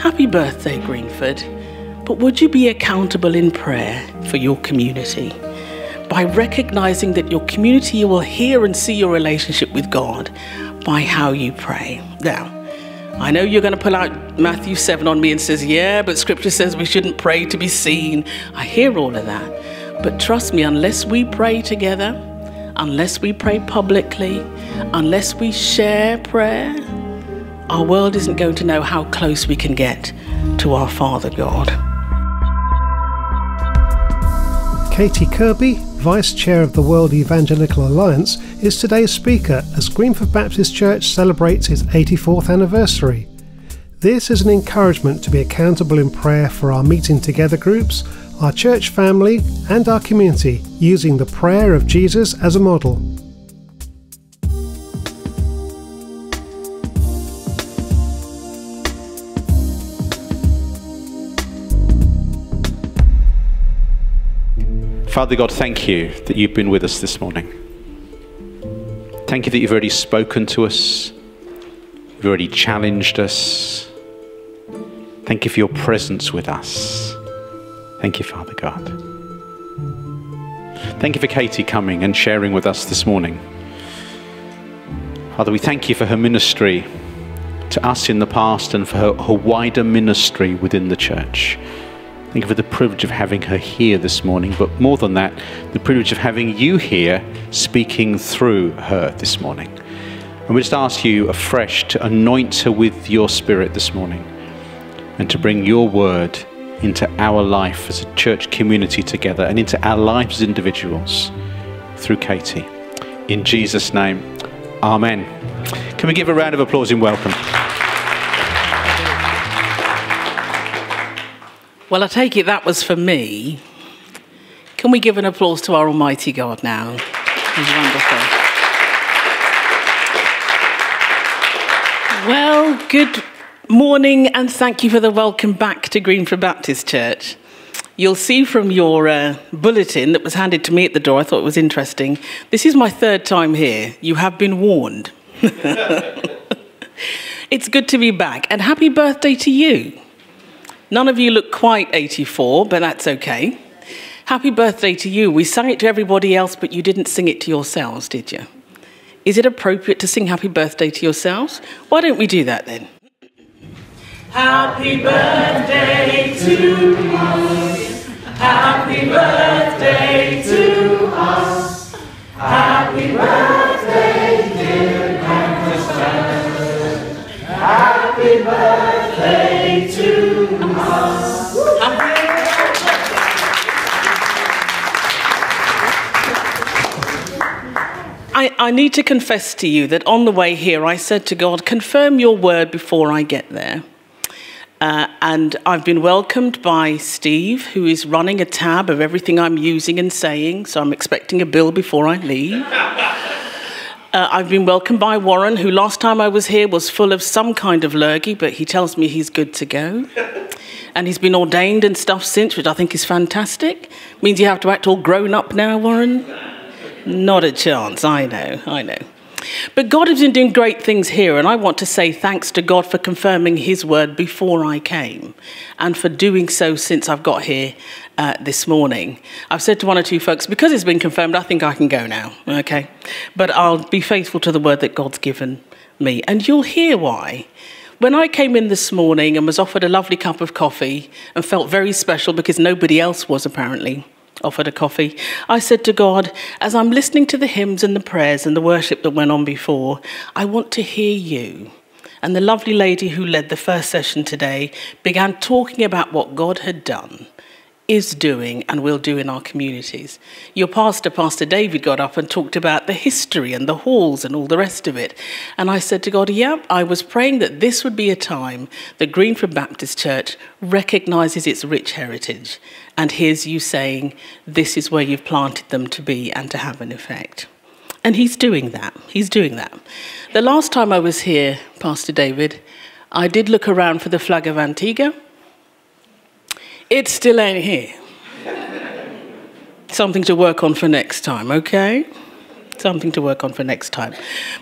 Happy birthday, Greenford. But would you be accountable in prayer for your community? By recognizing that your community will hear and see your relationship with God by how you pray. Now, I know you're going to pull out Matthew 7 on me and says, "Yeah, but scripture says we shouldn't pray to be seen." I hear all of that. But trust me, unless we pray together, unless we pray publicly, unless we share prayer, our world isn't going to know how close we can get to our Father God. Katei Kirby, Vice Chair of the World Evangelical Alliance, is today's speaker as Greenford Baptist Church celebrates its 84th anniversary. This is an encouragement to be accountable in prayer for our meeting together groups, our church family, and our community, using the prayer of Jesus as a model. Father God, thank you that you've been with us this morning. Thank you that you've already spoken to us, you've already challenged us. Thank you for your presence with us. Thank you, Father God. Thank you for Katei coming and sharing with us this morning. Father, we thank you for her ministry to us in the past and for her, her wider ministry within the church. Thank you for the privilege of having her here this morning, but more than that, the privilege of having you here speaking through her this morning. And we just ask you afresh to anoint her with your spirit this morning and to bring your word into our life as a church community together and into our lives as individuals through Katei. In Jesus' name, Amen. Can we give a round of applause in welcome? Well, I take it that was for me. Can we give an applause to our Almighty God now? He's wonderful. Well, good morning and thank you for the welcome back to Greenford Baptist Church. You'll see from your uh, bulletin that was handed to me at the door, I thought it was interesting. This is my third time here. You have been warned. it's good to be back, and happy birthday to you. None of you look quite 84, but that's okay. Happy birthday to you. We sang it to everybody else, but you didn't sing it to yourselves, did you? Is it appropriate to sing happy birthday to yourselves? Why don't we do that then? Happy birthday to us. Happy birthday to us. Happy birthday, dear. Happy birthday I, I need to confess to you that on the way here, I said to God, confirm your word before I get there. Uh, and I've been welcomed by Steve, who is running a tab of everything I'm using and saying, so I'm expecting a bill before I leave. Uh, I've been welcomed by Warren, who last time I was here was full of some kind of lurgy, but he tells me he's good to go. And he's been ordained and stuff since, which I think is fantastic. Means you have to act all grown up now, Warren? Not a chance, I know, I know. But God has been doing great things here, and I want to say thanks to God for confirming His word before I came and for doing so since I've got here uh, this morning. I've said to one or two folks, because it's been confirmed, I think I can go now, okay? But I'll be faithful to the word that God's given me, and you'll hear why. When I came in this morning and was offered a lovely cup of coffee and felt very special because nobody else was apparently offered a coffee, I said to God, as I'm listening to the hymns and the prayers and the worship that went on before, I want to hear you. And the lovely lady who led the first session today began talking about what God had done, is doing, and will do in our communities. Your pastor, Pastor David, got up and talked about the history and the halls and all the rest of it. And I said to God, yeah, I was praying that this would be a time that Greenford Baptist Church recognizes its rich heritage. And here's you saying, this is where you've planted them to be and to have an effect. And he's doing that. He's doing that. The last time I was here, Pastor David, I did look around for the flag of Antigua. It still ain't here. Something to work on for next time, okay? Something to work on for next time.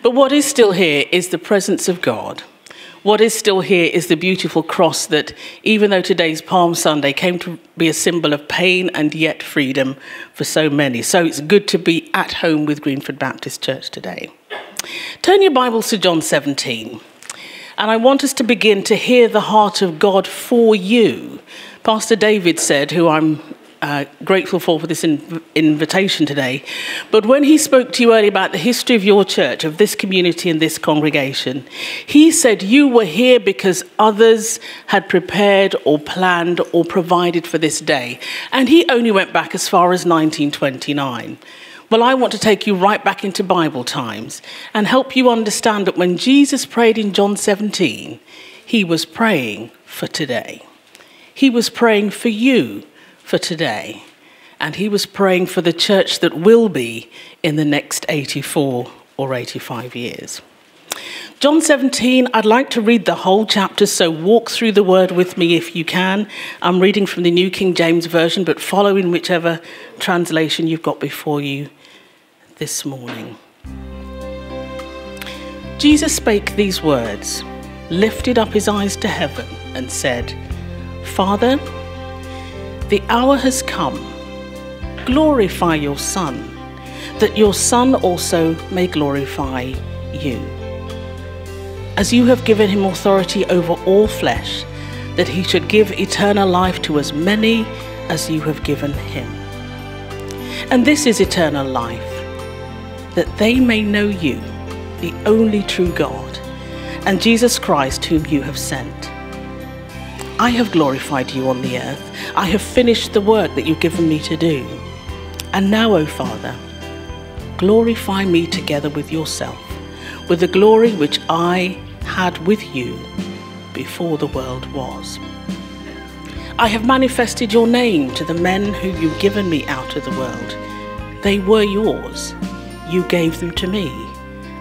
But what is still here is the presence of God. What is still here is the beautiful cross that, even though today's Palm Sunday, came to be a symbol of pain and yet freedom for so many. So it's good to be at home with Greenford Baptist Church today. Turn your Bibles to John 17. And I want us to begin to hear the heart of God for you. Pastor David said, who I'm uh, grateful for for this in- invitation today. But when he spoke to you earlier about the history of your church, of this community and this congregation, he said you were here because others had prepared or planned or provided for this day. And he only went back as far as 1929. Well, I want to take you right back into Bible times and help you understand that when Jesus prayed in John 17, he was praying for today. He was praying for you for today. And he was praying for the church that will be in the next 84 or 85 years. John 17, I'd like to read the whole chapter, so walk through the word with me if you can. I'm reading from the New King James Version, but follow in whichever translation you've got before you this morning. Jesus spake these words, lifted up his eyes to heaven, and said, Father, the hour has come. Glorify your Son, that your Son also may glorify you. As you have given him authority over all flesh, that he should give eternal life to as many as you have given him. And this is eternal life, that they may know you, the only true God, and Jesus Christ, whom you have sent. I have glorified you on the earth. I have finished the work that you've given me to do. And now, O Father, glorify me together with yourself, with the glory which I had with you before the world was. I have manifested your name to the men whom you've given me out of the world. They were yours. You gave them to me,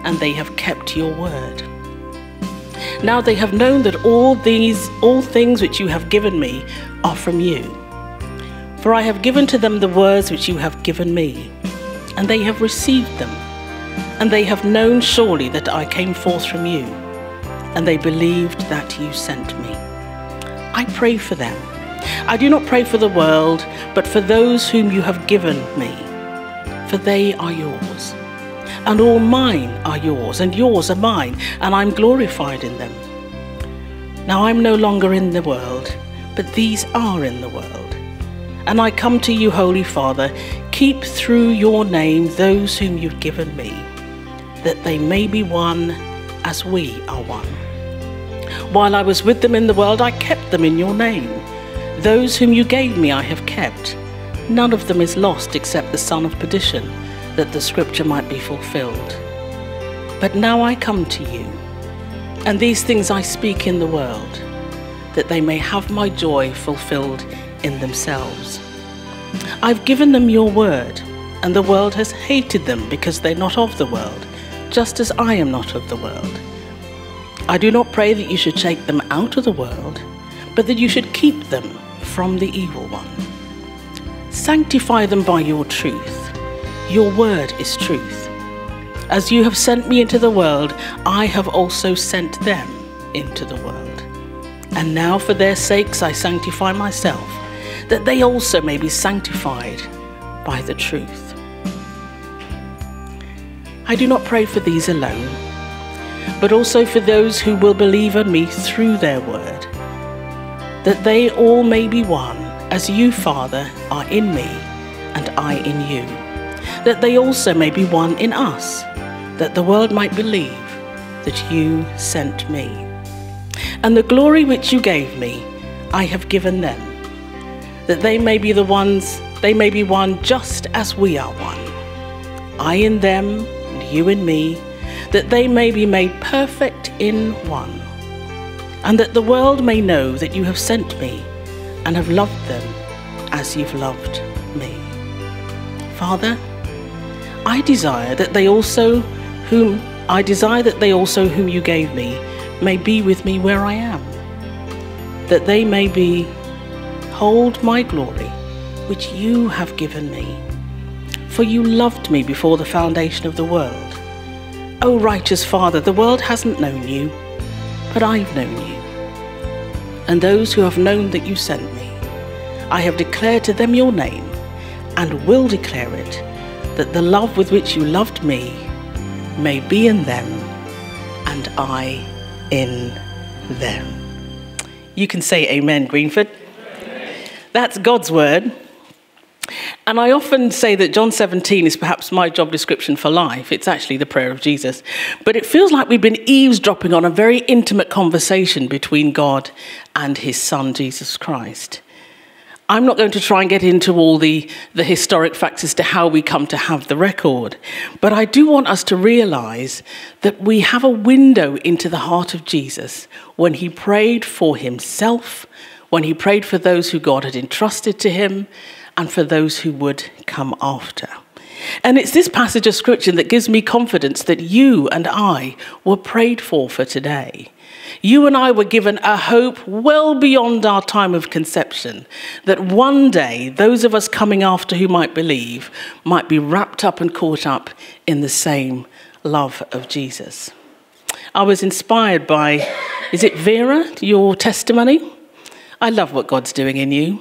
and they have kept your word. Now they have known that all these all things which you have given me are from you. For I have given to them the words which you have given me, and they have received them, and they have known surely that I came forth from you, and they believed that you sent me. I pray for them. I do not pray for the world, but for those whom you have given me, for they are yours and all mine are yours, and yours are mine, and I'm glorified in them. Now I'm no longer in the world, but these are in the world. And I come to you, Holy Father, keep through your name those whom you've given me, that they may be one as we are one. While I was with them in the world, I kept them in your name. Those whom you gave me, I have kept. None of them is lost except the son of perdition that the scripture might be fulfilled. But now I come to you, and these things I speak in the world, that they may have my joy fulfilled in themselves. I've given them your word, and the world has hated them because they're not of the world, just as I am not of the world. I do not pray that you should take them out of the world, but that you should keep them from the evil one. Sanctify them by your truth. Your word is truth. As you have sent me into the world, I have also sent them into the world. And now for their sakes I sanctify myself, that they also may be sanctified by the truth. I do not pray for these alone, but also for those who will believe on me through their word, that they all may be one, as you, Father, are in me and I in you that they also may be one in us, that the world might believe that you sent me. And the glory which you gave me, I have given them, that they may be the ones, they may be one just as we are one. I in them, and you in me, that they may be made perfect in one, and that the world may know that you have sent me and have loved them as you've loved me. Father, I desire that they also whom I desire that they also whom you gave me may be with me where I am, that they may be hold my glory which you have given me. For you loved me before the foundation of the world. O righteous Father, the world hasn't known you, but I've known you. And those who have known that you sent me, I have declared to them your name, and will declare it, that the love with which you loved me may be in them, and I in them. You can say amen, Greenford. That's God's word. And I often say that John 17 is perhaps my job description for life. It's actually the prayer of Jesus. But it feels like we've been eavesdropping on a very intimate conversation between God and his son, Jesus Christ. I'm not going to try and get into all the, the historic facts as to how we come to have the record, but I do want us to realize that we have a window into the heart of Jesus when he prayed for himself, when he prayed for those who God had entrusted to him, and for those who would come after. And it's this passage of scripture that gives me confidence that you and I were prayed for for today. You and I were given a hope well beyond our time of conception that one day those of us coming after who might believe might be wrapped up and caught up in the same love of Jesus. I was inspired by, is it Vera, your testimony? I love what God's doing in you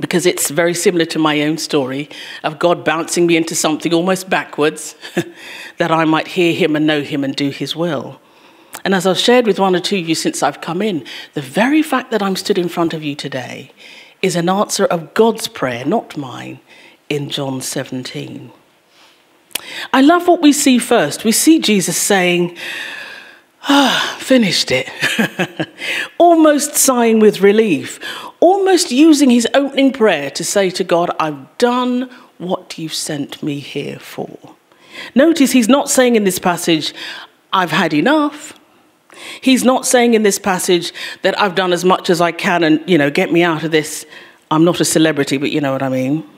because it's very similar to my own story of God bouncing me into something almost backwards that I might hear Him and know Him and do His will. And as I've shared with one or two of you since I've come in, the very fact that I'm stood in front of you today is an answer of God's prayer, not mine, in John 17. I love what we see first. We see Jesus saying, Ah, finished it. almost sighing with relief, almost using his opening prayer to say to God, I've done what you sent me here for. Notice he's not saying in this passage, I've had enough. He's not saying in this passage that I've done as much as I can and, you know, get me out of this. I'm not a celebrity, but you know what I mean.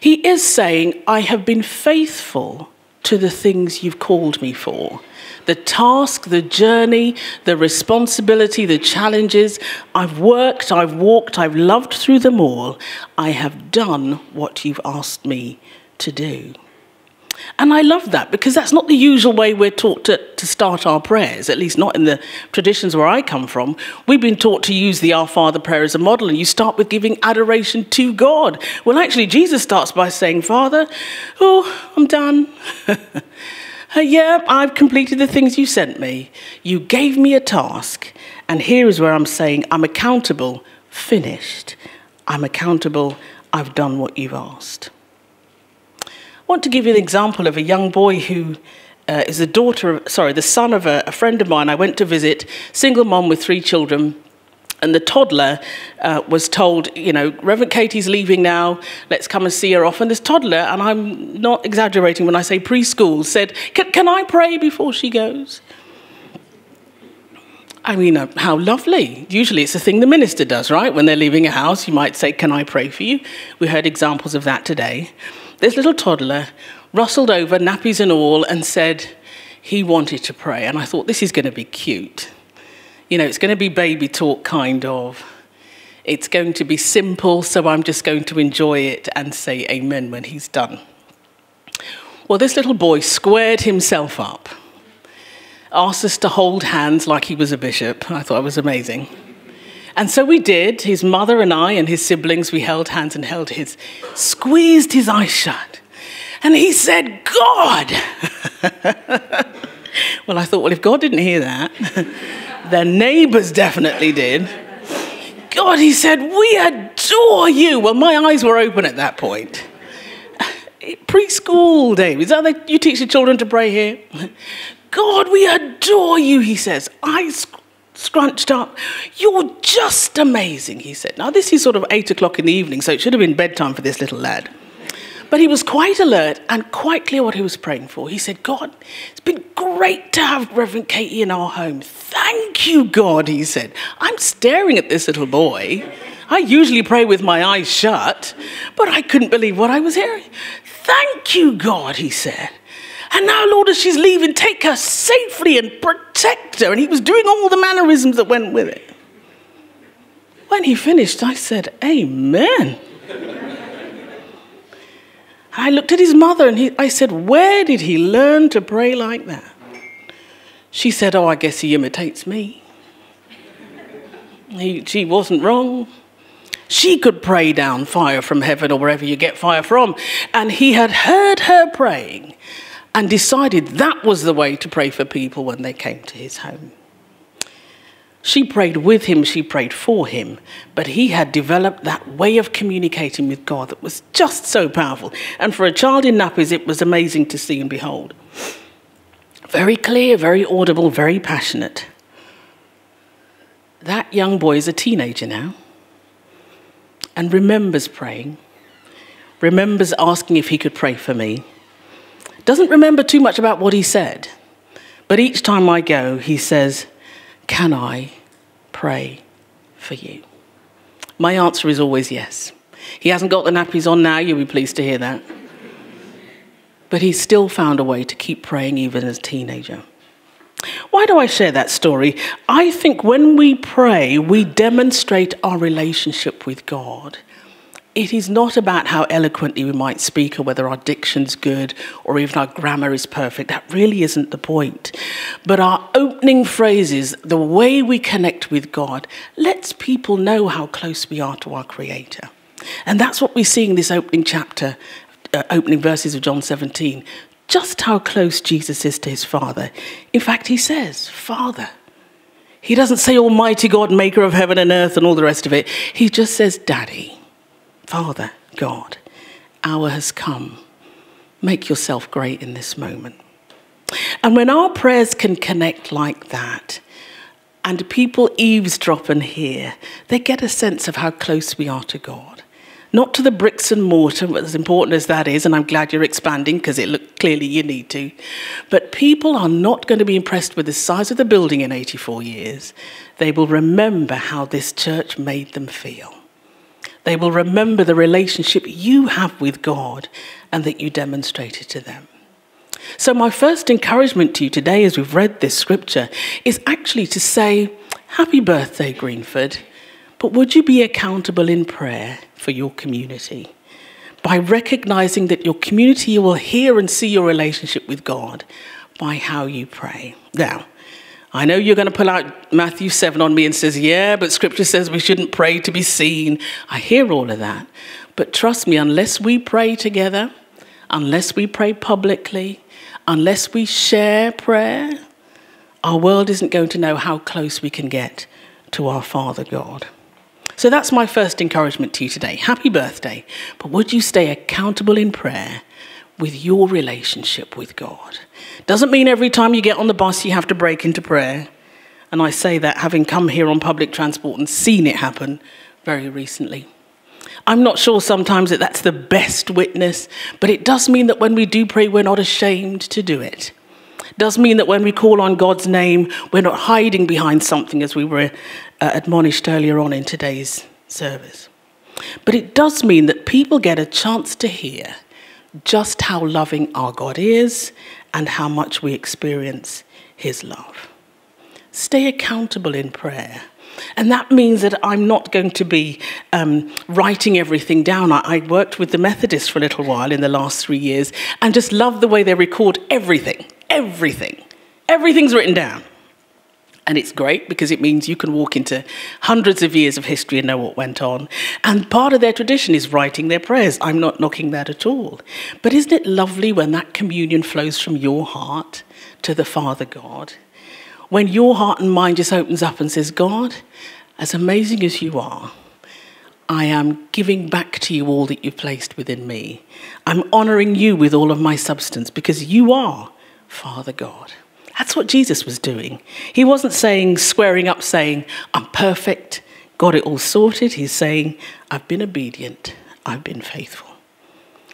He is saying, I have been faithful to the things you've called me for the task, the journey, the responsibility, the challenges. I've worked, I've walked, I've loved through them all. I have done what you've asked me to do. And I love that because that's not the usual way we're taught to, to start our prayers, at least not in the traditions where I come from. We've been taught to use the Our Father prayer as a model, and you start with giving adoration to God. Well, actually, Jesus starts by saying, Father, oh, I'm done. uh, yeah, I've completed the things you sent me. You gave me a task, and here is where I'm saying, I'm accountable, finished. I'm accountable, I've done what you've asked. Want to give you an example of a young boy who uh, is the daughter, of, sorry, the son of a, a, friend of mine. I went to visit, single mom with three children. And the toddler uh, was told, you know, Reverend Katei's leaving now, let's come and see her off. And this toddler, and I'm not exaggerating when I say preschool, said, Can, can I pray before she goes? I mean, uh, how lovely. Usually it's a thing the minister does, right? When they're leaving a house, you might say, Can I pray for you? We heard examples of that today this little toddler rustled over, nappies and all, and said he wanted to pray. And I thought, this is going to be cute. You know, it's going to be baby talk, kind of. It's going to be simple, so I'm just going to enjoy it and say amen when he's done. Well, this little boy squared himself up, asked us to hold hands like he was a bishop. I thought it was amazing. And so we did. His mother and I and his siblings, we held hands and held his, squeezed his eyes shut. And he said, God. well, I thought, well, if God didn't hear that, their neighbors definitely did. God, he said, we adore you. Well, my eyes were open at that point. Preschool, Dave. Is that how you teach the children to pray here? God, we adore you, he says. Eyes scrunched up. You're just amazing, he said. Now, this is sort of eight o'clock in the evening, so it should have been bedtime for this little lad. But he was quite alert and quite clear what he was praying for. He said, God, it's been great to have Reverend Katei in our home. Thank you, God, he said. I'm staring at this little boy. I usually pray with my eyes shut, but I couldn't believe what I was hearing. Thank you, God, he said. And now, Lord, as she's leaving, take her safely and protect her. And he was doing all the mannerisms that went with it. When he finished, I said, Amen. I looked at his mother and he, I said, Where did he learn to pray like that? She said, Oh, I guess he imitates me. He, she wasn't wrong. She could pray down fire from heaven or wherever you get fire from. And he had heard her praying and decided that was the way to pray for people when they came to his home. She prayed with him, she prayed for him, but he had developed that way of communicating with God that was just so powerful. And for a child in nappies, it was amazing to see and behold. Very clear, very audible, very passionate. That young boy is a teenager now and remembers praying, remembers asking if he could pray for me. Doesn't remember too much about what he said, but each time I go, he says, can I pray for you? My answer is always yes. He hasn't got the nappies on now, you'll be pleased to hear that. But he's still found a way to keep praying even as a teenager. Why do I share that story? I think when we pray, we demonstrate our relationship with God it is not about how eloquently we might speak or whether our diction's good or even our grammar is perfect. That really isn't the point. But our opening phrases, the way we connect with God, lets people know how close we are to our Creator. And that's what we see in this opening chapter, uh, opening verses of John 17. Just how close Jesus is to his Father. In fact, he says, Father. He doesn't say Almighty God, maker of heaven and earth and all the rest of it. He just says, Daddy. Father, God, hour has come. Make yourself great in this moment. And when our prayers can connect like that, and people eavesdrop and hear, they get a sense of how close we are to God. Not to the bricks and mortar, as important as that is, and I'm glad you're expanding because it look clearly you need to. But people are not going to be impressed with the size of the building in 84 years. They will remember how this church made them feel. They will remember the relationship you have with God and that you demonstrated to them. So, my first encouragement to you today, as we've read this scripture, is actually to say, Happy birthday, Greenford. But would you be accountable in prayer for your community? By recognizing that your community will hear and see your relationship with God by how you pray. Now, I know you're going to pull out Matthew 7 on me and says, yeah, but scripture says we shouldn't pray to be seen. I hear all of that. But trust me, unless we pray together, unless we pray publicly, unless we share prayer, our world isn't going to know how close we can get to our Father God. So that's my first encouragement to you today. Happy birthday. But would you stay accountable in prayer with your relationship with God? Doesn't mean every time you get on the bus you have to break into prayer. And I say that having come here on public transport and seen it happen very recently. I'm not sure sometimes that that's the best witness, but it does mean that when we do pray, we're not ashamed to do it. It does mean that when we call on God's name, we're not hiding behind something, as we were uh, admonished earlier on in today's service. But it does mean that people get a chance to hear just how loving our God is and how much we experience His love. Stay accountable in prayer. And that means that I'm not going to be um, writing everything down. I, I, worked with the Methodists for a little while in the last three years and just love the way they record everything, everything. Everything's written down. And it's great because it means you can walk into hundreds of years of history and know what went on. And part of their tradition is writing their prayers. I'm not knocking that at all. But isn't it lovely when that communion flows from your heart to the Father God? When your heart and mind just opens up and says, God, as amazing as you are, I am giving back to you all that you've placed within me. I'm honoring you with all of my substance because you are Father God. That's what Jesus was doing. He wasn't saying, squaring up, saying, I'm perfect, got it all sorted. He's saying, I've been obedient, I've been faithful.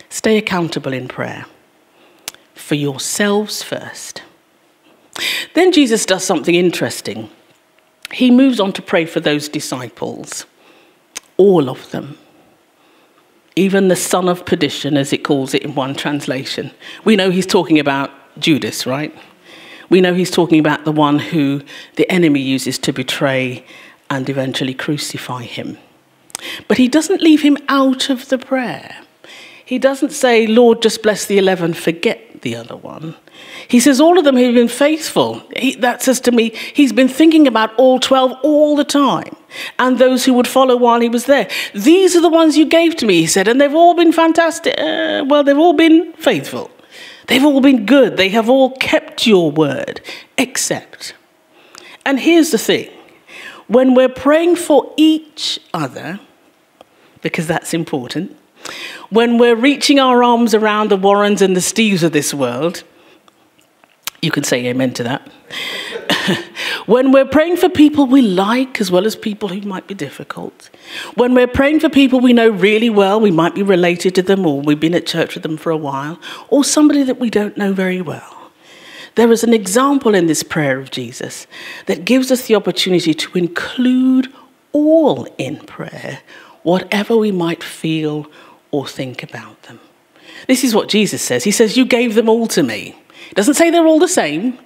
Stay accountable in prayer for yourselves first. Then Jesus does something interesting. He moves on to pray for those disciples, all of them. Even the son of perdition, as it calls it in one translation. We know he's talking about Judas, right? We know he's talking about the one who the enemy uses to betray and eventually crucify him. But he doesn't leave him out of the prayer. He doesn't say, Lord, just bless the 11, forget the other one. He says, All of them have been faithful. He, that says to me, He's been thinking about all 12 all the time and those who would follow while He was there. These are the ones you gave to me, He said, and they've all been fantastic. Uh, well, they've all been faithful. They've all been good. They have all kept your word, except. And here's the thing when we're praying for each other, because that's important, when we're reaching our arms around the Warrens and the Steves of this world, you can say amen to that. when we're praying for people we like as well as people who might be difficult, when we're praying for people we know really well, we might be related to them or we've been at church with them for a while, or somebody that we don't know very well. There is an example in this prayer of Jesus that gives us the opportunity to include all in prayer, whatever we might feel or think about them. This is what Jesus says. He says, You gave them all to me. It Doesn't say they're all the same.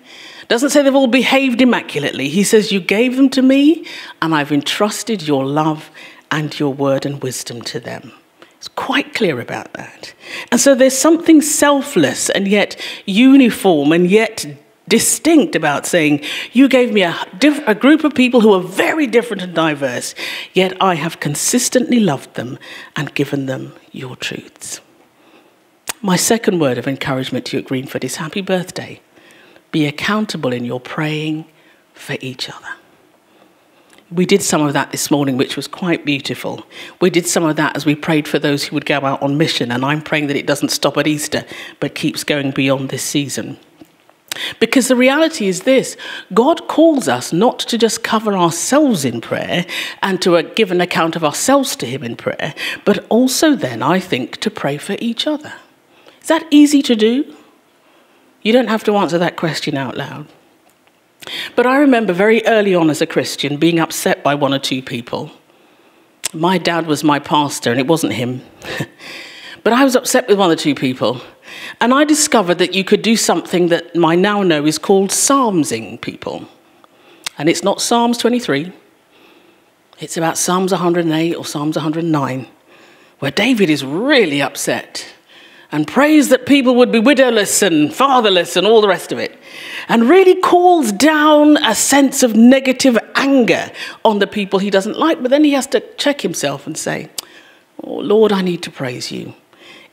Doesn't say they've all behaved immaculately. He says, You gave them to me, and I've entrusted your love and your word and wisdom to them. It's quite clear about that. And so there's something selfless and yet uniform and yet distinct about saying, You gave me a, a, group of people who are very different and diverse, yet I have consistently loved them and given them your truths. My second word of encouragement to you at Greenford is happy birthday. Be accountable in your praying for each other. We did some of that this morning, which was quite beautiful. We did some of that as we prayed for those who would go out on mission, and I'm praying that it doesn't stop at Easter, but keeps going beyond this season. Because the reality is this God calls us not to just cover ourselves in prayer and to uh, give an account of ourselves to Him in prayer, but also then, I think, to pray for each other. Is that easy to do? You don't have to answer that question out loud. But I remember very early on as a Christian being upset by one or two people. My dad was my pastor, and it wasn't him. but I was upset with one or two people. And I discovered that you could do something that I now know is called psalmsing people. And it's not Psalms 23, it's about Psalms 108 or Psalms 109, where David is really upset and prays that people would be widowless and fatherless and all the rest of it, and really calls down a sense of negative anger on the people he doesn't like. But then he has to check himself and say, Oh, Lord, I need to praise you.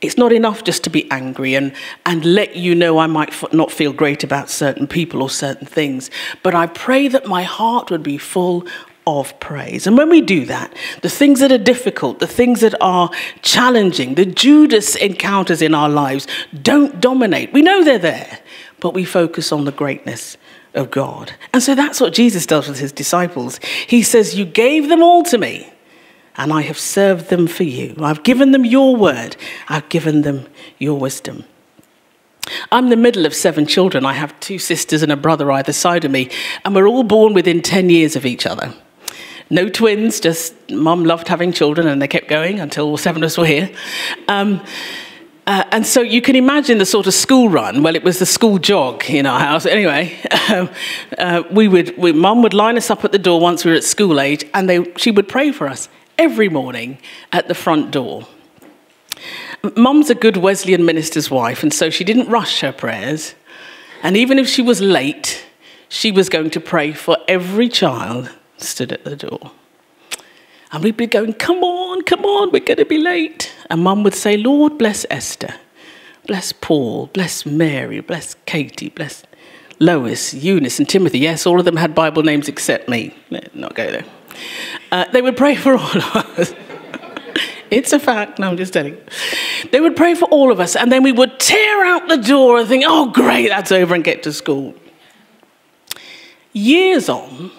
It's not enough just to be angry and, and let you know I might not feel great about certain people or certain things, but I pray that my heart would be full of praise. And when we do that, the things that are difficult, the things that are challenging, the Judas encounters in our lives don't dominate. We know they're there, but we focus on the greatness of God. And so that's what Jesus does with his disciples. He says, You gave them all to me, and I have served them for you. I've given them your word, I've given them your wisdom. I'm the middle of seven children. I have two sisters and a brother either side of me, and we're all born within 10 years of each other. No twins, just mum loved having children and they kept going until seven of us were here. Um, uh, and so you can imagine the sort of school run. Well, it was the school jog in our house. Anyway, um, uh, we would, we, mum would line us up at the door once we were at school age, and they, she would pray for us every morning at the front door. Mum's a good Wesleyan minister's wife, and so she didn't rush her prayers. And even if she was late, she was going to pray for every child stood at the door. And we'd be going, Come on, come on, we're going to be late. And mum would say, Lord, bless Esther, bless Paul, bless Mary, bless Katei, bless Lois, Eunice, and Timothy. Yes, all of them had Bible names except me. Let's not go there. Uh, they would pray for all of us. it's a fact. No, I'm just telling you. They would pray for all of us, and then we would tear out the door and think, oh, great, that's over, and get to school. Years on,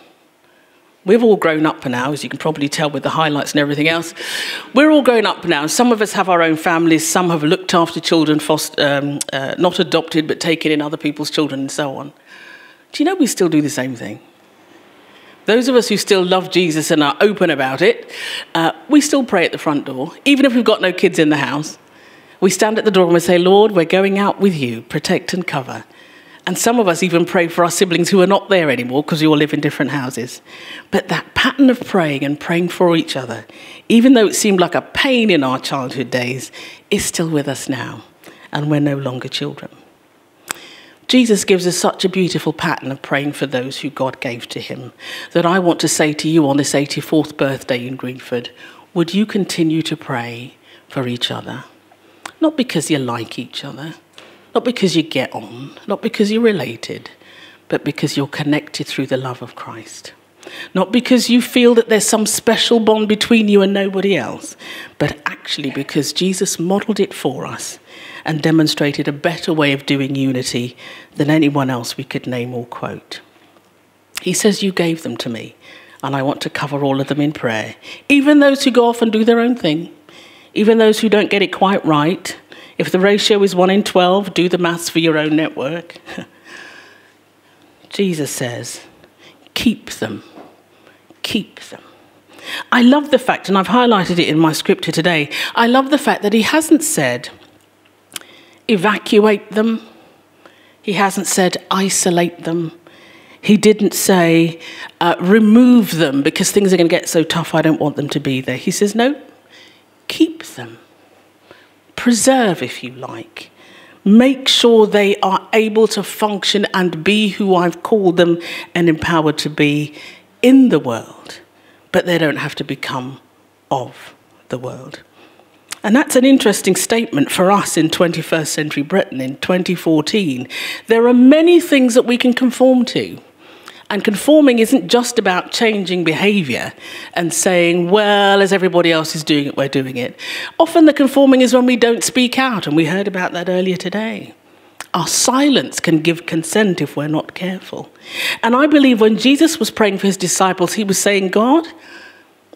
We've all grown up now, as you can probably tell with the highlights and everything else. We're all grown up now. Some of us have our own families. Some have looked after children, foster, um, uh, not adopted, but taken in other people's children and so on. Do you know we still do the same thing? Those of us who still love Jesus and are open about it, uh, we still pray at the front door, even if we've got no kids in the house. We stand at the door and we say, Lord, we're going out with you, protect and cover. And some of us even pray for our siblings who are not there anymore because we all live in different houses. But that pattern of praying and praying for each other, even though it seemed like a pain in our childhood days, is still with us now. And we're no longer children. Jesus gives us such a beautiful pattern of praying for those who God gave to him that I want to say to you on this 84th birthday in Greenford would you continue to pray for each other? Not because you like each other, not because you get on, not because you're related, but because you're connected through the love of Christ. Not because you feel that there's some special bond between you and nobody else, but actually because Jesus modeled it for us and demonstrated a better way of doing unity than anyone else we could name or quote. He says, You gave them to me, and I want to cover all of them in prayer. Even those who go off and do their own thing, even those who don't get it quite right. If the ratio is 1 in 12, do the maths for your own network. Jesus says, Keep them. Keep them. I love the fact, and I've highlighted it in my scripture today, I love the fact that he hasn't said, evacuate them. He hasn't said, isolate them. He didn't say, uh, remove them because things are going to get so tough, I don't want them to be there. He says, no, keep them. Preserve, if you like. Make sure they are able to function and be who I've called them and empowered to be in the world, but they don't have to become of the world. And that's an interesting statement for us in 21st century Britain in 2014. There are many things that we can conform to. And conforming isn't just about changing behavior and saying, well, as everybody else is doing it, we're doing it. Often the conforming is when we don't speak out, and we heard about that earlier today. Our silence can give consent if we're not careful. And I believe when Jesus was praying for his disciples, he was saying, God,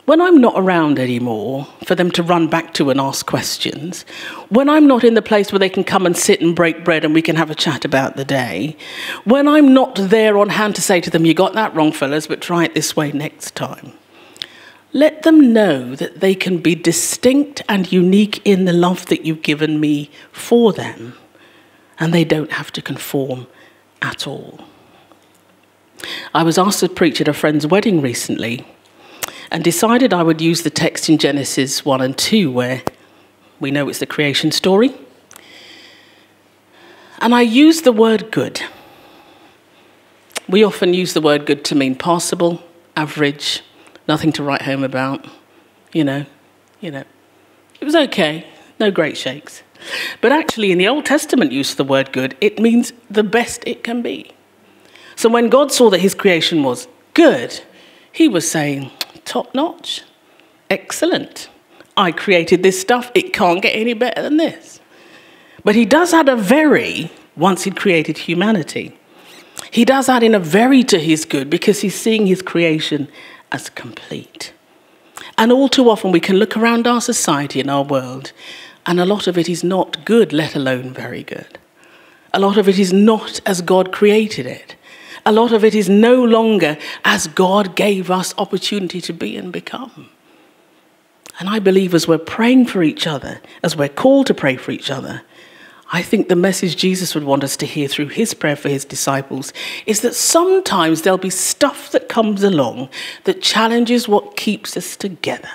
when I'm not around anymore for them to run back to and ask questions, when I'm not in the place where they can come and sit and break bread and we can have a chat about the day, when I'm not there on hand to say to them, You got that wrong, fellas, but try it this way next time, let them know that they can be distinct and unique in the love that you've given me for them and they don't have to conform at all. I was asked to preach at a friend's wedding recently and decided I would use the text in Genesis 1 and 2, where we know it's the creation story. And I used the word good. We often use the word good to mean passable, average, nothing to write home about, you know, you know. It was okay, no great shakes. But actually, in the Old Testament use of the word good, it means the best it can be. So when God saw that his creation was good, he was saying, top notch, excellent. I created this stuff, it can't get any better than this. But he does add a very once he'd created humanity. He does add in a very to his good because he's seeing his creation as complete. And all too often we can look around our society and our world and a lot of it is not good, let alone very good. A lot of it is not as God created it. A lot of it is no longer as God gave us opportunity to be and become. And I believe as we're praying for each other, as we're called to pray for each other, I think the message Jesus would want us to hear through his prayer for his disciples is that sometimes there'll be stuff that comes along that challenges what keeps us together.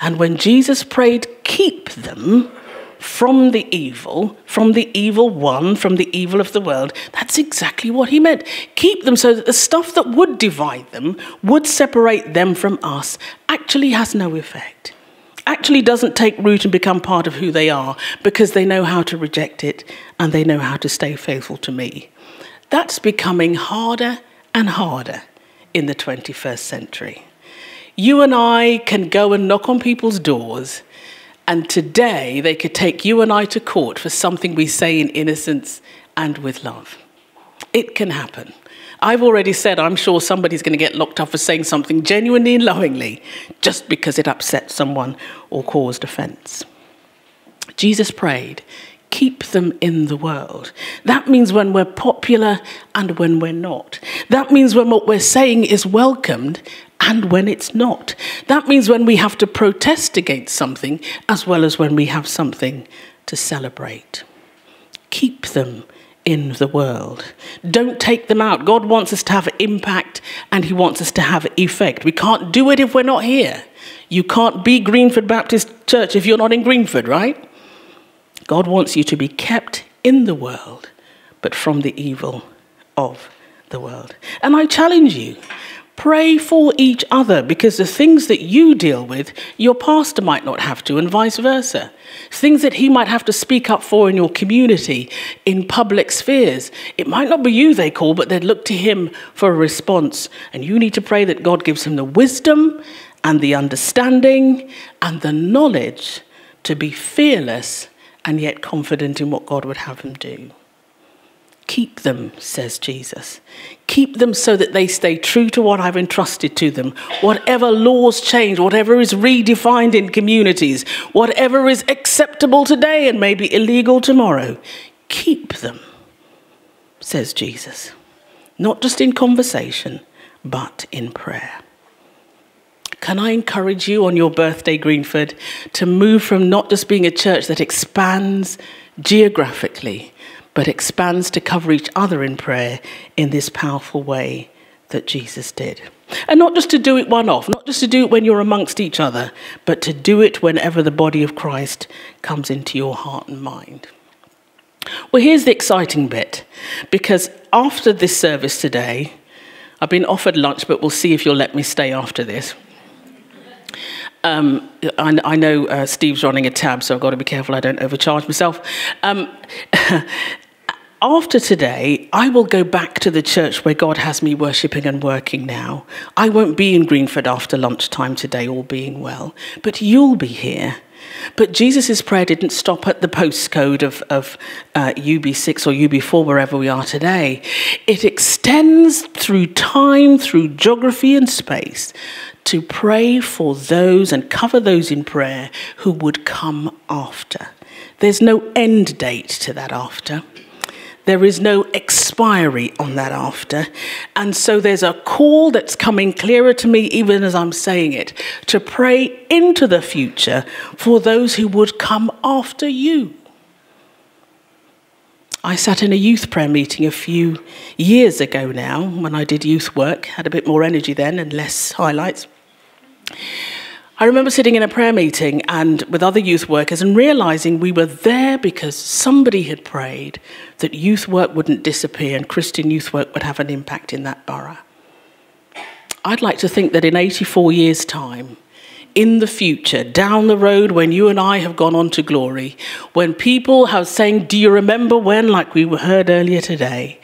And when Jesus prayed, keep them from the evil, from the evil one, from the evil of the world, that's exactly what he meant. Keep them so that the stuff that would divide them, would separate them from us, actually has no effect. Actually doesn't take root and become part of who they are because they know how to reject it and they know how to stay faithful to me. That's becoming harder and harder in the 21st century. You and I can go and knock on people's doors, and today they could take you and I to court for something we say in innocence and with love. It can happen. I've already said I'm sure somebody's going to get locked up for saying something genuinely and lovingly just because it upset someone or caused offense. Jesus prayed, keep them in the world. That means when we're popular and when we're not. That means when what we're saying is welcomed and when it's not. That means when we have to protest against something as well as when we have something to celebrate. Keep them in the world. Don't take them out. God wants us to have impact and He wants us to have effect. We can't do it if we're not here. You can't be Greenford Baptist Church if you're not in Greenford, right? God wants you to be kept in the world, but from the evil of the world. And I challenge you Pray for each other because the things that you deal with, your pastor might not have to, and vice versa. Things that he might have to speak up for in your community, in public spheres. It might not be you they call, but they'd look to him for a response. And you need to pray that God gives him the wisdom and the understanding and the knowledge to be fearless and yet confident in what God would have him do. Keep them, says Jesus. Keep them so that they stay true to what I've entrusted to them. Whatever laws change, whatever is redefined in communities, whatever is acceptable today and maybe illegal tomorrow, keep them, says Jesus. Not just in conversation, but in prayer. Can I encourage you on your birthday, Greenford, to move from not just being a church that expands geographically, but expands to cover each other in prayer in this powerful way that Jesus did. And not just to do it one off, not just to do it when you're amongst each other, but to do it whenever the body of Christ comes into your heart and mind. Well, here's the exciting bit because after this service today, I've been offered lunch, but we'll see if you'll let me stay after this. Um, I, I, know uh, Steve's running a tab, so I've got to be careful I don't overcharge myself. Um, after today, I will go back to the church where God has me worshipping and working now. I won't be in Greenford after lunchtime today, all being well, but you'll be here. But Jesus' prayer didn't stop at the postcode of, of uh, UB6 or UB4, wherever we are today. It extends through time, through geography and space, to pray for those and cover those in prayer who would come after. There's no end date to that after. There is no expiry on that after. And so there's a call that's coming clearer to me, even as I'm saying it, to pray into the future for those who would come after you. I sat in a youth prayer meeting a few years ago now when I did youth work, had a bit more energy then and less highlights. I remember sitting in a prayer meeting and with other youth workers and realizing we were there because somebody had prayed that youth work wouldn't disappear and Christian youth work would have an impact in that borough. I'd like to think that in 84 years' time, in the future, down the road when you and I have gone on to glory, when people have saying, Do you remember when, like we heard earlier today,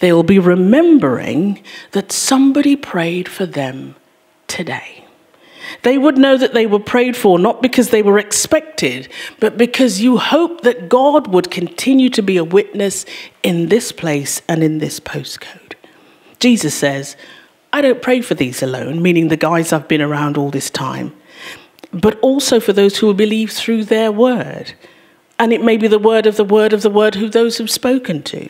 they will be remembering that somebody prayed for them today. They would know that they were prayed for not because they were expected, but because you hope that God would continue to be a witness in this place and in this postcode. Jesus says, I don't pray for these alone, meaning the guys I've been around all this time, but also for those who will believe through their word. And it may be the word of the word of the word who those have spoken to,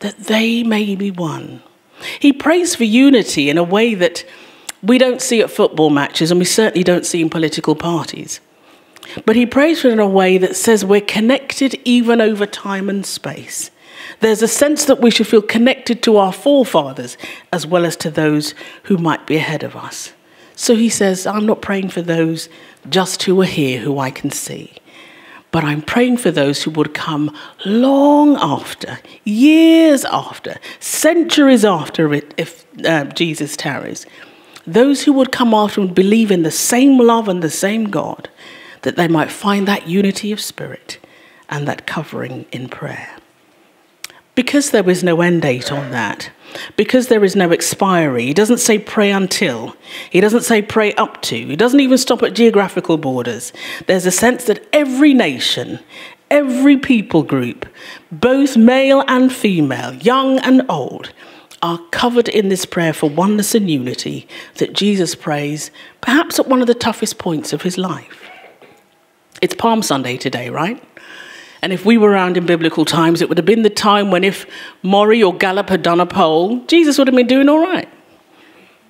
that they may be one. He prays for unity in a way that we don't see at football matches, and we certainly don't see in political parties. But he prays for it in a way that says we're connected even over time and space. There's a sense that we should feel connected to our forefathers as well as to those who might be ahead of us. So he says, I'm not praying for those just who are here, who I can see, but I'm praying for those who would come long after, years after, centuries after it, if uh, Jesus tarries those who would come after and believe in the same love and the same God, that they might find that unity of spirit and that covering in prayer. Because there is no end date on that, because there is no expiry, he doesn't say pray until, he doesn't say pray up to, he doesn't even stop at geographical borders. There's a sense that every nation, every people group, both male and female, young and old, are covered in this prayer for oneness and unity that Jesus prays, perhaps at one of the toughest points of his life. It's Palm Sunday today, right? And if we were around in biblical times, it would have been the time when if MORI or Gallup had done a poll, Jesus would have been doing all right.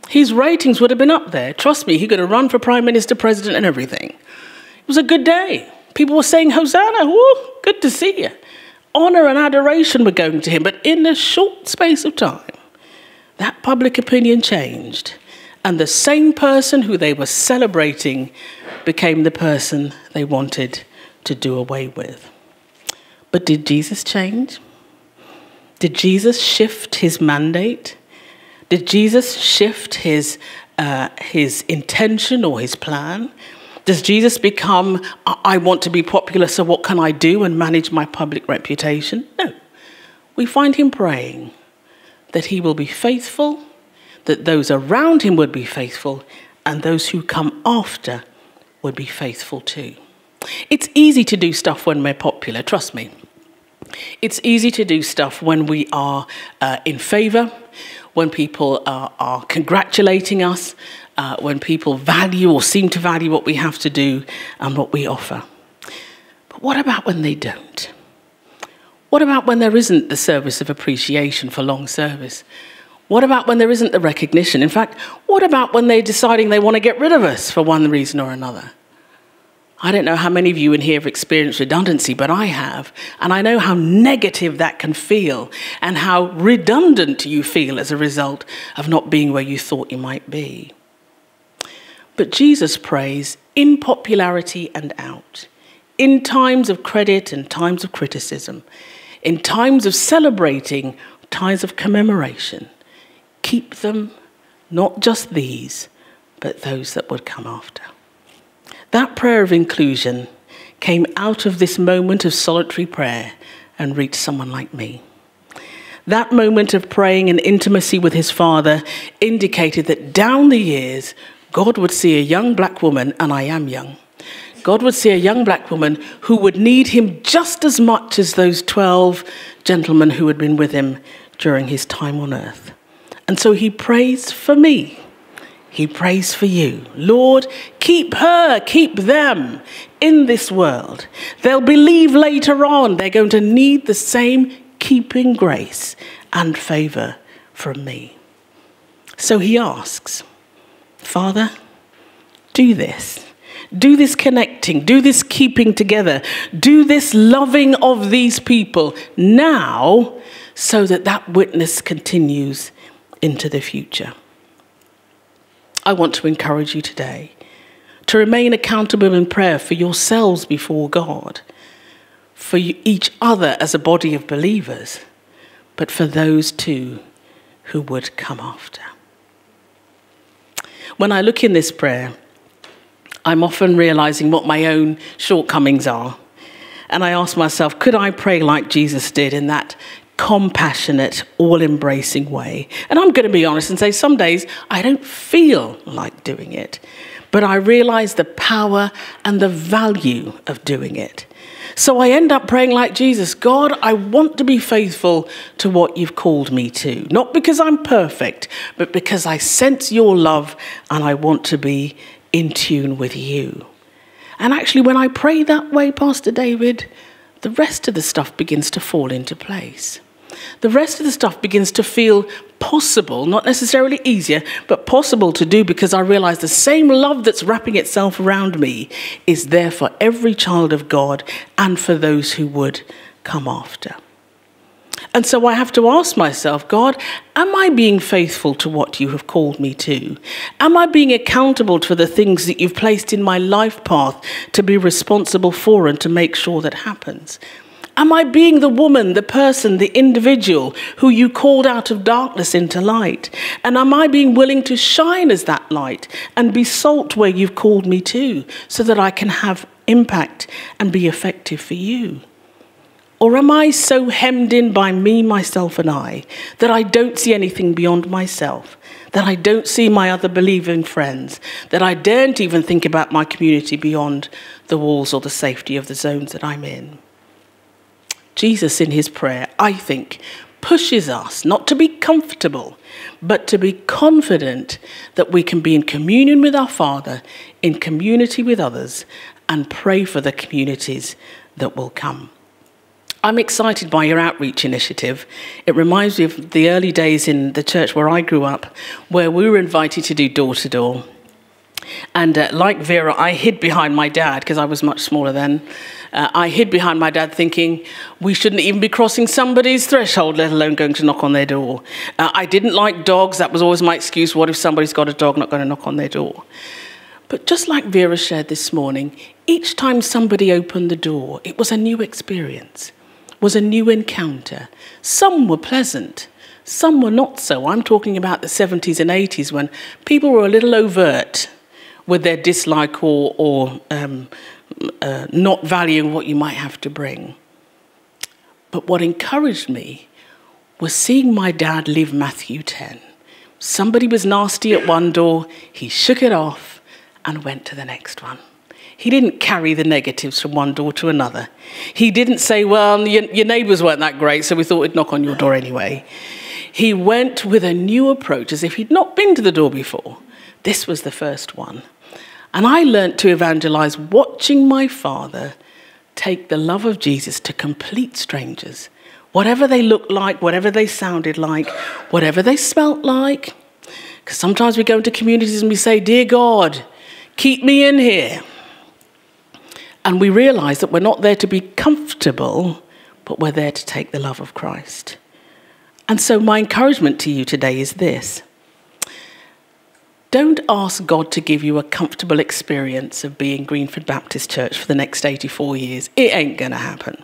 His ratings would have been up there. Trust me, he could have run for prime minister, president, and everything. It was a good day. People were saying, Hosanna, woo, good to see you. Honor and adoration were going to him, but in a short space of time, that public opinion changed. And the same person who they were celebrating became the person they wanted to do away with. But did Jesus change? Did Jesus shift his mandate? Did Jesus shift his, uh, his intention or his plan? Does Jesus become, I want to be popular, so what can I do and manage my public reputation? No. We find him praying that he will be faithful, that those around him would be faithful, and those who come after would be faithful too. It's easy to do stuff when we're popular, trust me. It's easy to do stuff when we are uh, in favor, when people are, are congratulating us, uh, when people value or seem to value what we have to do and what we offer. But what about when they don't? What about when there isn't the service of appreciation for long service? What about when there isn't the recognition? In fact, what about when they're deciding they want to get rid of us for one reason or another? I don't know how many of you in here have experienced redundancy, but I have. And I know how negative that can feel and how redundant you feel as a result of not being where you thought you might be. But Jesus prays in popularity and out, in times of credit and times of criticism, in times of celebrating, times of commemoration. Keep them, not just these, but those that would come after. That prayer of inclusion came out of this moment of solitary prayer and reached someone like me. That moment of praying in intimacy with his father indicated that down the years, God would see a young black woman, and I am young. God would see a young black woman who would need him just as much as those 12 gentlemen who had been with him during his time on earth. And so he prays for me he prays for you. Lord, keep her, keep them in this world. They'll believe later on they're going to need the same keeping grace and favor from me. So he asks, Father, do this. Do this connecting, do this keeping together, do this loving of these people now so that that witness continues into the future. I want to encourage you today to remain accountable in prayer for yourselves before God, for each other as a body of believers, but for those too who would come after. When I look in this prayer, I'm often realizing what my own shortcomings are. And I ask myself, could I pray like Jesus did in that compassionate, all embracing way. And I'm going to be honest and say some days I don't feel like doing it, but I realize the power and the value of doing it. So I end up praying like Jesus God, I want to be faithful to what you've called me to. Not because I'm perfect, but because I sense your love and I want to be in tune with you. And actually, when I pray that way, Pastor David, the rest of the stuff begins to fall into place the rest of the stuff begins to feel possible, not necessarily easier, but possible to do because I realize the same love that's wrapping itself around me is there for every child of God and for those who would come after. And so I have to ask myself, God, am I being faithful to what you have called me to? Am I being accountable for the things that you've placed in my life path to be responsible for and to make sure that happens? Am I being the woman, the person, the individual who you called out of darkness into light? And am I being willing to shine as that light and be salt where you've called me to so that I can have impact and be effective for you? Or am I so hemmed in by me, myself, and I that I don't see anything beyond myself? That I don't see my other believing friends? That I daren't even think about my community beyond the walls or the safety of the zones that I'm in? Jesus, in his prayer, I think, pushes us not to be comfortable, but to be confident that we can be in communion with our Father, in community with others, and pray for the communities that will come. I'm excited by your outreach initiative. It reminds me of the early days in the church where I grew up, where we were invited to do door to door. And uh, like Vera, I hid behind my dad because I was much smaller then. Uh, I hid behind my dad thinking we shouldn't even be crossing somebody's threshold, let alone going to knock on their door. Uh, I didn't like dogs. That was always my excuse. What if somebody's got a dog, not going to knock on their door? But just like Vera shared this morning, each time somebody opened the door, it was a new experience. Was a new encounter. Some were pleasant, some were not so. I'm talking about the 70s and 80s when people were a little overt with their dislike or, or um, uh, not valuing what you might have to bring. But what encouraged me was seeing my dad live Matthew 10. Somebody was nasty at one door, he shook it off and went to the next one. He didn't carry the negatives from one door to another. He didn't say, Well, your, your neighbours weren't that great, so we thought we'd knock on your door anyway. He went with a new approach as if he'd not been to the door before. This was the first one. And I learnt to evangelize watching my father take the love of Jesus to complete strangers, whatever they looked like, whatever they sounded like, whatever they smelt like. Because sometimes we go into communities and we say, Dear God, keep me in here. And we realize that we're not there to be comfortable, but we're there to take the love of Christ. And so, my encouragement to you today is this don't ask God to give you a comfortable experience of being Greenford Baptist Church for the next 84 years. It ain't going to happen.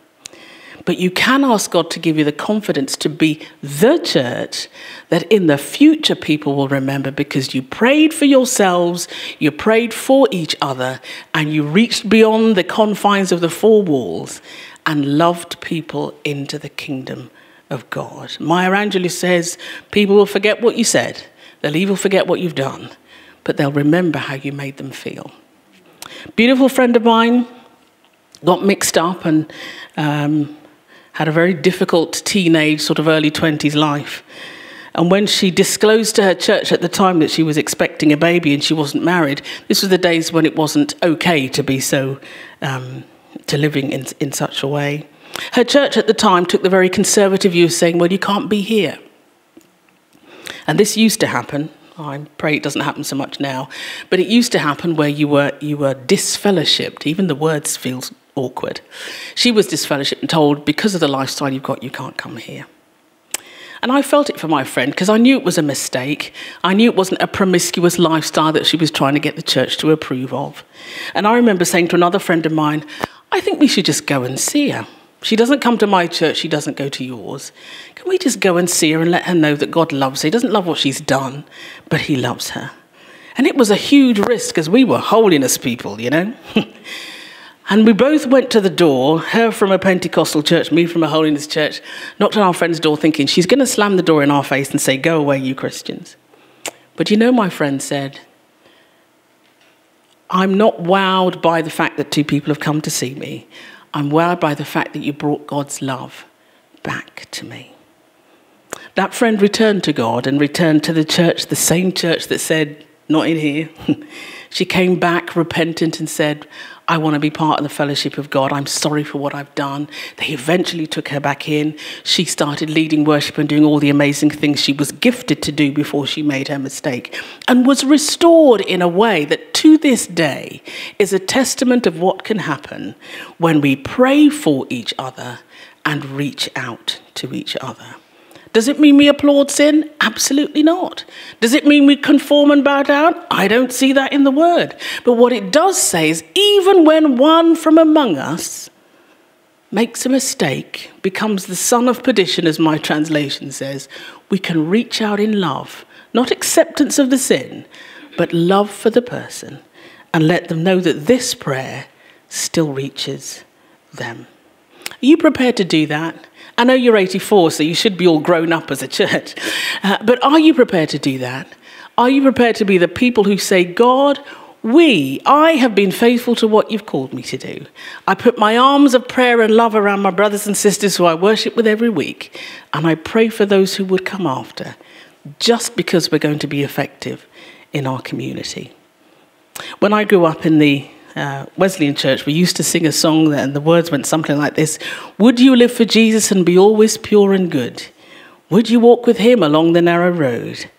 But you can ask God to give you the confidence to be the church that in the future people will remember because you prayed for yourselves, you prayed for each other, and you reached beyond the confines of the four walls and loved people into the kingdom of God. Maya Angelou says, People will forget what you said They'll even forget what you've done, but they'll remember how you made them feel. Beautiful friend of mine got mixed up and um, had a very difficult teenage, sort of early 20s life. And when she disclosed to her church at the time that she was expecting a baby and she wasn't married, this was the days when it wasn't okay to be so, um, to living in, in such a way. Her church at the time took the very conservative view of saying, well, you can't be here. And this used to happen. I pray it doesn't happen so much now, but it used to happen where you were you were disfellowshipped. Even the words feels awkward. She was disfellowshipped and told because of the lifestyle you've got, you can't come here. And I felt it for my friend because I knew it was a mistake. I knew it wasn't a promiscuous lifestyle that she was trying to get the church to approve of. And I remember saying to another friend of mine, I think we should just go and see her. She doesn't come to my church, she doesn't go to yours. Can we just go and see her and let her know that God loves her? He doesn't love what she's done, but He loves her. And it was a huge risk because we were holiness people, you know? and we both went to the door, her from a Pentecostal church, me from a holiness church, knocked on our friend's door thinking she's going to slam the door in our face and say, Go away, you Christians. But you know, my friend said, I'm not wowed by the fact that two people have come to see me. I'm wowed by the fact that you brought God's love back to me. That friend returned to God and returned to the church, the same church that said, Not in here. she came back repentant and said, I want to be part of the fellowship of God. I'm sorry for what I've done. They eventually took her back in. She started leading worship and doing all the amazing things she was gifted to do before she made her mistake and was restored in a way that to this day is a testament of what can happen when we pray for each other and reach out to each other. Does it mean we applaud sin? Absolutely not. Does it mean we conform and bow down? I don't see that in the word. But what it does say is even when one from among us makes a mistake, becomes the son of perdition, as my translation says, we can reach out in love, not acceptance of the sin, but love for the person, and let them know that this prayer still reaches them. Are you prepared to do that? I know you're 84, so you should be all grown up as a church. Uh, but are you prepared to do that? Are you prepared to be the people who say, God, we, I have been faithful to what you've called me to do. I put my arms of prayer and love around my brothers and sisters who I worship with every week, and I pray for those who would come after, just because we're going to be effective in our community. When I grew up in the uh, Wesleyan church, we used to sing a song and the words went something like this Would you live for Jesus and be always pure and good? Would you walk with him along the narrow road?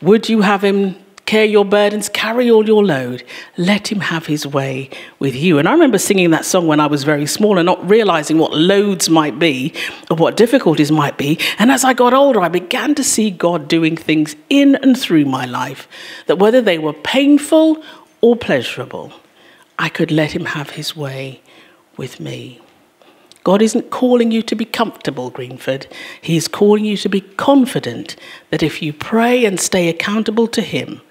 Would you have him care your burdens, carry all your load? Let him have his way with you. And I remember singing that song when I was very small and not realizing what loads might be or what difficulties might be. And as I got older, I began to see God doing things in and through my life that whether they were painful or pleasurable, I could let him have his way with me. God isn't calling you to be comfortable, Greenford. He's calling you to be confident that if you pray and stay accountable to Him,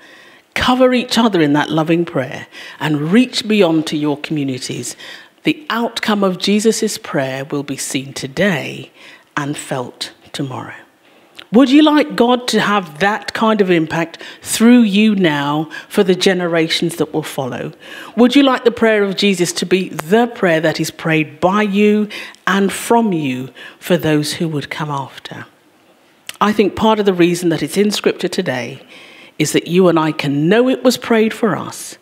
cover each other in that loving prayer, and reach beyond to your communities, the outcome of Jesus' prayer will be seen today and felt tomorrow. Would you like God to have that kind of impact through you now for the generations that will follow? Would you like the prayer of Jesus to be the prayer that is prayed by you and from you for those who would come after? I think part of the reason that it's in Scripture today is that you and I can know it was prayed for us,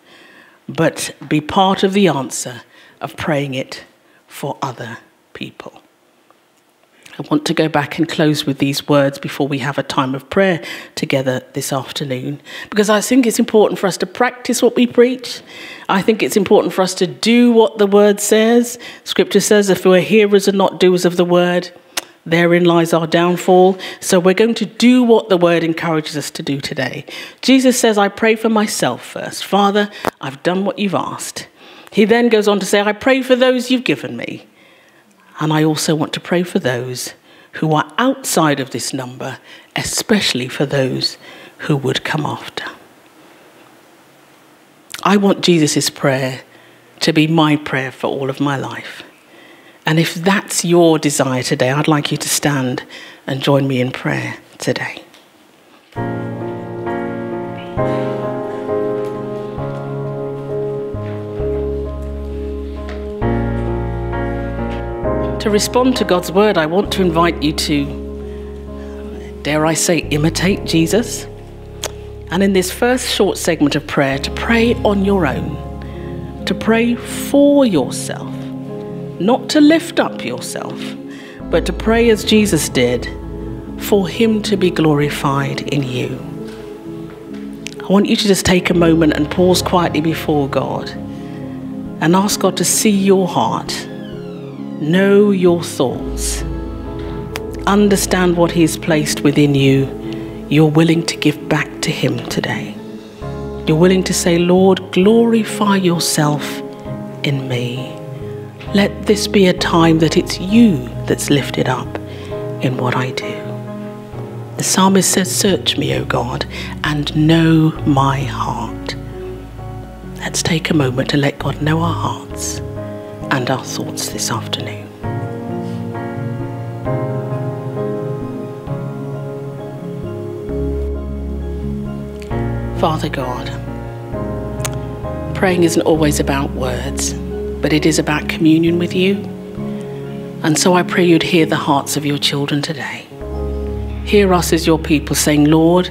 but be part of the answer of praying it for other people. I want to go back and close with these words before we have a time of prayer together this afternoon, because I think it's important for us to practice what we preach. I think it's important for us to do what the word says. Scripture says, if we're hearers and not doers of the word, therein lies our downfall. So we're going to do what the word encourages us to do today. Jesus says, I pray for myself first. Father, I've done what you've asked. He then goes on to say, I pray for those you've given me. And I also want to pray for those who are outside of this number, especially for those who would come after. I want Jesus' prayer to be my prayer for all of my life. And if that's your desire today, I'd like you to stand and join me in prayer today. To respond to God's word, I want to invite you to, dare I say, imitate Jesus. And in this first short segment of prayer, to pray on your own, to pray for yourself, not to lift up yourself, but to pray as Jesus did, for Him to be glorified in you. I want you to just take a moment and pause quietly before God and ask God to see your heart Know your thoughts. Understand what He's placed within you. You're willing to give back to Him today. You're willing to say, Lord, glorify yourself in me. Let this be a time that it's you that's lifted up in what I do. The psalmist says, Search me, O God, and know my heart. Let's take a moment to let God know our hearts and our thoughts this afternoon. Father God, praying isn't always about words, but it is about communion with you. And so I pray you'd hear the hearts of your children today. Hear us as your people saying, Lord,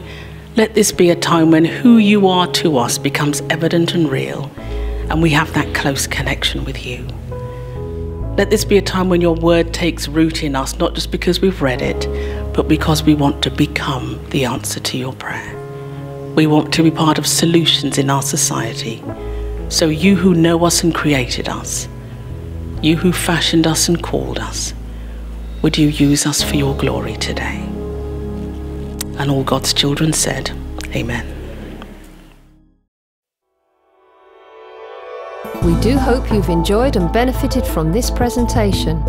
let this be a time when who you are to us becomes evident and real, and we have that close connection with you. Let this be a time when your word takes root in us, not just because we've read it, but because we want to become the answer to your prayer. We want to be part of solutions in our society. So, you who know us and created us, you who fashioned us and called us, would you use us for your glory today? And all God's children said, Amen. We do hope you've enjoyed and benefited from this presentation.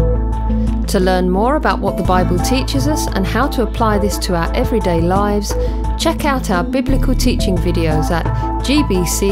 To learn more about what the Bible teaches us and how to apply this to our everyday lives, check out our biblical teaching videos at gbcweb.tv.